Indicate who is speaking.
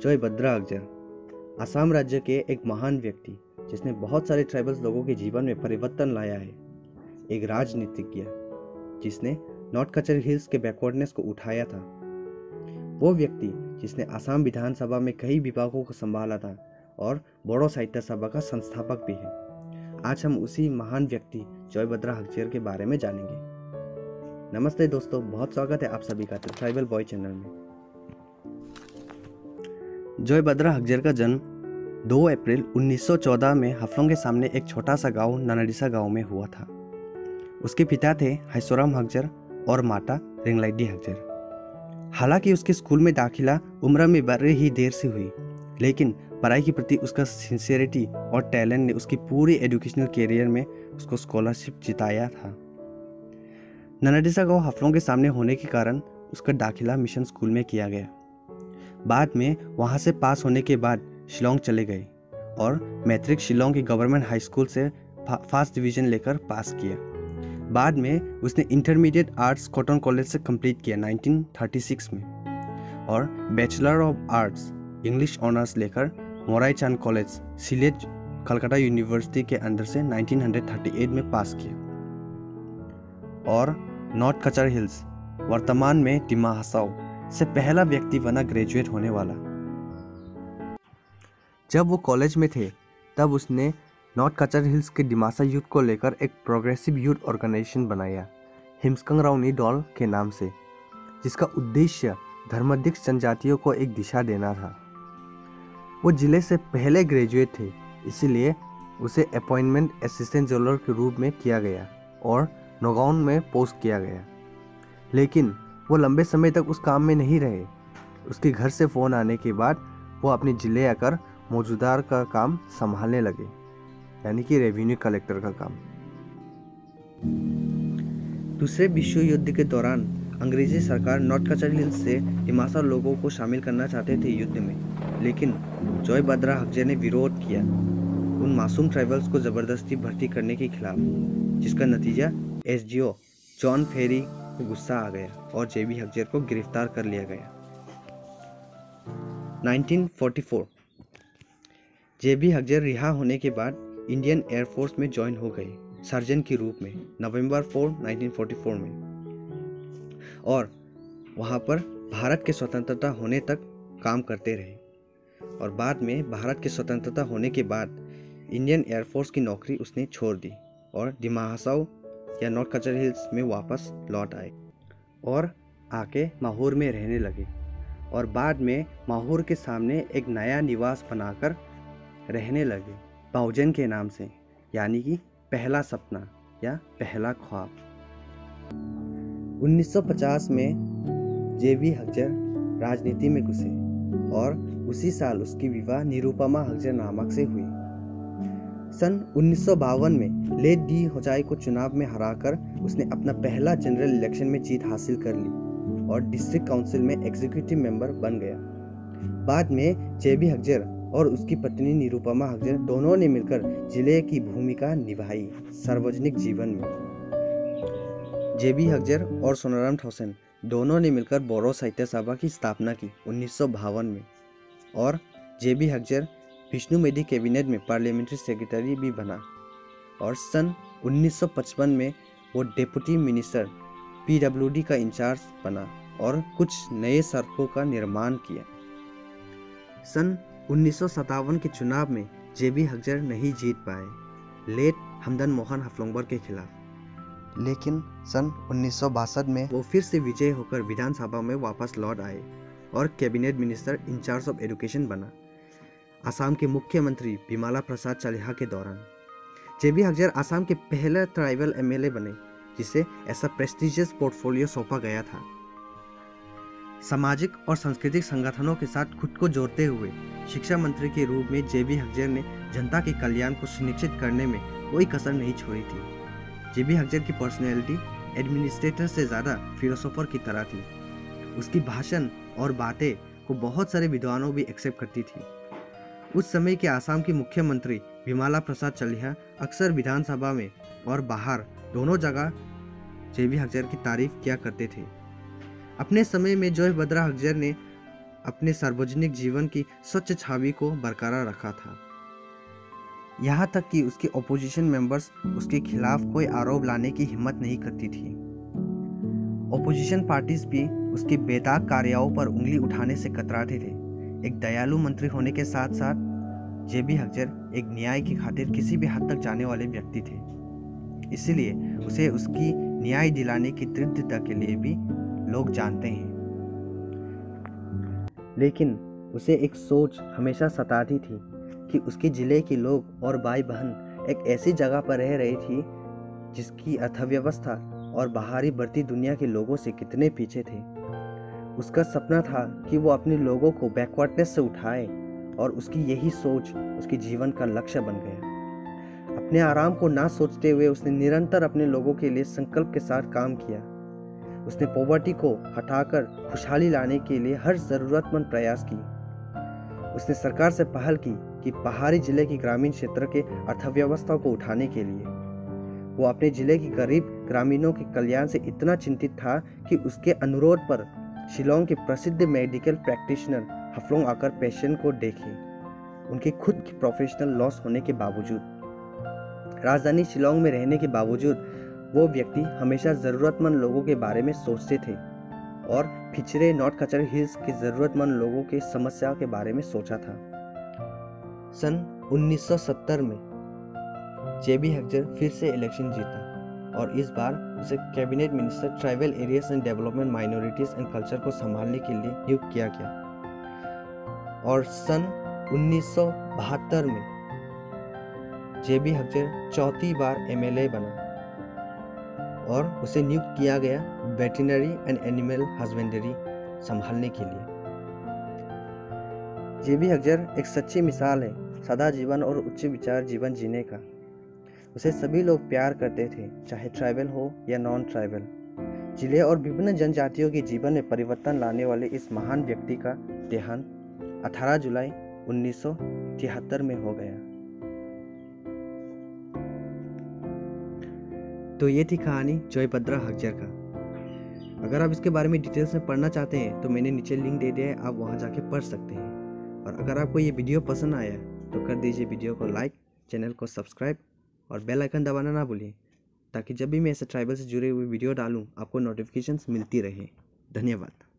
Speaker 1: Joy Bhadra अकजर Assam राज्य के एक महान व्यक्ति, जिसने बहुत सारे ट्राइबल्स लोगों के जीवन में परिवर्तन लाया है। एक राजनीतिज्ञ, जिसने नॉर्थ कचर हिल्स के बैकवर्डनेस को उठाया था। वो व्यक्ति, जिसने आसाम विधानसभा में कई विभागों को संभाला था और बोडो साहित्य सभा का संस्थापक भी है। आज हम उसी महान व्यक्ति, जॉय बद्रा हकजर के बारे में जानेंगे। नमस्ते दोस्तों, बहुत स्वागत है आप सभी का ट्राइबल बॉय चैनल में। जॉय बद्रा हकजर का जन्म 2 अप्रैल 1914 में हफलों के सामने एक छोटा सा गाँव नानाडिसा गाँव में हुआ था। उसके पिता थे हैसोराम हकजर और माता रिंगलाइडी हकजर हालाँकि उसके स्कूल में दाखिला उम्र में बड़े ही देर से हुई, लेकिन पढ़ाई के प्रति उसका सिंसियरिटी और टैलेंट ने उसकी पूरी एजुकेशनल कैरियर में उसको स्कॉलरशिप जिताया था। नानाडिसा गाँव हफलों के सामने होने के कारण उसका दाखिला मिशन स्कूल में किया गया। बाद में वहाँ से पास होने के बाद शिलोंग चले गए और मैट्रिक शिलोंग के गवर्नमेंट हाई स्कूल से फ़र्स्ट डिवीज़न लेकर पास किया। बाद में उसने इंटरमीडिएट आर्ट्स कॉटन कॉलेज से कंप्लीट किया 1936 में और bachelor of arts English honours लेकर mori Chand college, Sylhet Calcutta university के अंदर से 1938 में पास किया। और नॉर्थ कचर हिल्स, वर्तमान में डिमा हसाओ से पहला व्यक्ति बना ग्रेजुएट होने वाला। जब वो कॉलेज में थे, तब उसने नॉर्थ कचर हिल्स के डिमासा यूथ को लेकर एक प्रोग्रेसिव यूथ ऑर्गेनाइजेशन बनाया हिमस्कंग राउनी डॉल के नाम से, जिसका उद्देश्य धर्माधिक जनजातियों को एक दिशा देना था। वो ज़िले से पहले ग्रेजुएट थे, इसीलिए उसे अपॉइंटमेंट असिस्टेंट जनरल के रूप में किया गया और नौगाउन में पोस्ट किया गया। लेकिन वो लंबे समय तक उस काम में नहीं रहे। उसके घर से फ़ोन आने के बाद वो अपने ज़िले आकर मौजूदार का काम संभालने लगे, यानी कि रेवेन्यू कलेक्टर का काम। दूसरे विश्व युद्ध के दौरान अंग्रेज़ी सरकार नॉर्थ कचर हिल्स से दिमासा लोगों को शामिल करना चाहते थे युद्ध में, लेकिन जॉय बद्रा हकजे ने विरोध किया। उन मासूम ट्राइबल्स को ज़बरदस्ती भर्ती करने के खिलाफ, जिसका नतीजा एसजीओ जॉन फेरी को गुस्सा आ गया और जेबी हकजर को गिरफ़्तार कर लिया गया। 1944 जेबी हकजर रिहा होने के बाद इंडियन एयरफोर्स में ज्वाइन हो गए सर्जन के रूप में, नवंबर 4 1944 में। और वहाँ पर भारत के स्वतंत्रता होने तक काम करते रहे। और बाद में भारत के स्वतंत्रता होने के बाद इंडियन एयरफोर्स की नौकरी उसने छोड़ दी और दिमाहासाओ या नॉर्थ कचर हिल्स में वापस लौट आए और आके माहौर में रहने लगे और बाद में माहौर के सामने एक नया निवास बनाकर रहने लगे। बहुजन के नाम से, यानी कि पहला सपना या पहला ख्वाब। 1950 में जेबी हकजर राजनीति में घुसे और उसी साल उसकी विवाह निरूपमा हकजर नामक से हुई। सन उन्नीस सौ बावन में लेट डी होजाई को चुनाव में हराकर उसने अपना पहला जनरल इलेक्शन में जीत हासिल कर ली और डिस्ट्रिक्ट काउंसिल में एग्जीक्यूटिव मेंबर बन गया। बाद में जेबी हकजर और उसकी पत्नी निरुपमा हकजर दोनों ने मिलकर ज़िले की भूमिका निभाई सार्वजनिक जीवन में। जेबी हकजर और सोनाराम ठोसन दोनों ने मिलकर बोरो साहित्य सभा की स्थापना की उन्नीस सौ बावन में और जेबी हकजर विष्णु मेदी कैबिनेट में पार्लियामेंट्री सेक्रेटरी भी बना और सन 1955 में वो डेप्यूटी मिनिस्टर पीडब्ल्यूडी का इंचार्ज बना और कुछ नए सड़कों का निर्माण किया। सन उन्नीस सौ सतावन के चुनाव में जेबी हकजर नहीं जीत पाए, लेट हमदन मोहन हफलोंगबर के खिलाफ। लेकिन सन उन्नीस सौ बासठ में वो फिर से विजय होकर विधानसभा में वापस लौट आए और cabinet minister in charge of education बना। असम के मुख्यमंत्री बिमाला प्रसाद चालिहा के दौरान। जेबी हकजर असम के पहले ट्राइबल एमएलए बने, जिसे ऐसा प्रेस्टिजियस पोर्टफोलियो सौंपा गया था। सामाजिक और सांस्कृतिक संगठनों के साथ खुद को जोड़ते हुए शिक्षा मंत्री के रूप में जेबी हकजर ने जनता के कल्याण को सुनिश्चित करने में कोई कसर नहीं छोड़ी थी। जेबी हकजर की पर्सनैलिटी एडमिनिस्ट्रेटर से ज़्यादा फिलोसोफर की तरह थी। उसकी भाषण और बातें को बहुत सारे विद्वानों भी एक्सेप्ट करती थी। उस समय के आसाम की मुख्यमंत्री विमाला प्रसाद चलिहा अक्सर विधानसभा में और बाहर दोनों जगह जेबी हकजर की तारीफ़ किया करते थे। अपने समय में जोय बद्रा हकजर ने अपने सार्वजनिक जीवन की स्वच्छ छवि को बरकरार रखा था। यहाँ तक कि उसके ओपोजिशन मेंबर्स उसके खिलाफ कोई आरोप लाने की हिम्मत नहीं करती थी। ओपोजिशन पार्टीज़ भी उसके बेदाग कार्याओं पर उंगली उठाने से कतराते थे। एक दयालु मंत्री होने के साथ साथ जेबी हक्जर एक न्याय की खातिर किसी भी हद तक जाने वाले व्यक्ति थे। इसीलिए उसे उसकी न्याय दिलाने की दृढ़ता के लिए भी लोग जानते हैं। लेकिन उसे एक सोच हमेशा सताती थी कि उसके ज़िले के लोग और भाई बहन एक ऐसी जगह पर रह रही थी जिसकी अर्थव्यवस्था और बाहरी बढ़ती दुनिया के लोगों से कितने पीछे थे। उसका सपना था कि वो अपने लोगों को बैकवर्डनेस से उठाए और उसकी यही सोच उसके जीवन का लक्ष्य बन गया। अपने आराम को ना सोचते हुए उसने निरंतर अपने लोगों के लिए संकल्प के साथ काम किया। उसने पॉवर्टी को हटाकर खुशहाली लाने के लिए हर ज़रूरतमंद प्रयास की उसने सरकार से पहल की कि पहाड़ी ज़िले की ग्रामीण क्षेत्र के अर्थव्यवस्था को उठाने के लिए। वो अपने ज़िले के गरीब ग्रामीणों के कल्याण से इतना चिंतित था कि उसके अनुरोध पर शिलोंग के प्रसिद्ध मेडिकल प्रैक्टिशनर हफलोंग आकर पेशेंट को देखे। उनके खुद की प्रोफेशनल लॉस होने के बावजूद। राजधानी शिलोंग में रहने के बावजूद, वो व्यक्ति हमेशा ज़रूरतमंद लोगों के बारे में सोचते थे और पिछड़े नॉर्थ कचर हिल्स के ज़रूरतमंद लोगों के समस्या के बारे में सोचा था। सन 1970 में जेबी हेक्जर फिर से इलेक्शन जीता। और इस बार उसे cabinet minister tribal areas and development minorities and culture को संभालने के लिए नियुक्त किया गया। और सन उन्नीस में जेबी हक्जर चौथी बार एमएलए बना और उसे नियुक्त किया गया वेटिनरी एंड एनिमल हस्बेंडरी संभालने के लिए। जेबी हक्जर एक सच्ची मिसाल है, सदा जीवन और उच्च विचार जीवन जीने का। उसे सभी लोग प्यार करते थे, चाहे ट्राइबल हो या नॉन ट्राइबल ज़िले और विभिन्न जनजातियों के जीवन में परिवर्तन लाने वाले इस महान व्यक्ति का देहांत 18 जुलाई उन्नीस सौ तिहत्तर में हो गया। तो ये थी कहानी जयभद्रा हकजर का। अगर आप इसके बारे में डिटेल्स में पढ़ना चाहते हैं तो मैंने नीचे लिंक दे दिया है, आप वहाँ जाके पढ़ सकते हैं। और अगर आपको ये वीडियो पसंद आया तो कर दीजिए वीडियो को लाइक चैनल को सब्सक्राइब और बेल आइकन दबाना ना भूलें ताकि जब भी मैं ऐसे ट्राइबल से जुड़े हुए वीडियो डालूँ, आपको नोटिफिकेशंस मिलती रहे। धन्यवाद।